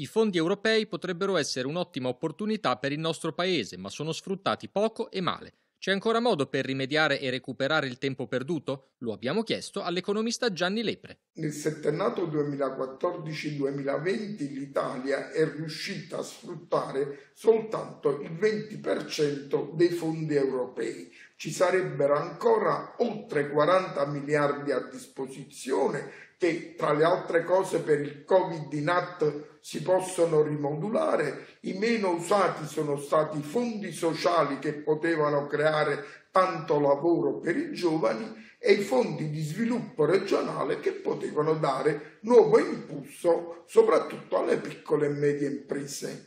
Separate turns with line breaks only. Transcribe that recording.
I fondi europei potrebbero essere un'ottima opportunità per il nostro paese, ma sono sfruttati poco e male. C'è ancora modo per rimediare e recuperare il tempo perduto? Lo abbiamo chiesto all'economista Gianni Lepre.
Nel settennato 2014-2020 l'Italia è riuscita a sfruttare soltanto il 20% dei fondi europei. Ci sarebbero ancora oltre 40 miliardi a disposizione che tra le altre cose per il Covid in atto si possono rimodulare, i meno usati sono stati i fondi sociali che potevano creare tanto lavoro per i giovani e i fondi di sviluppo regionale che potevano dare nuovo impulso soprattutto alle piccole e medie imprese.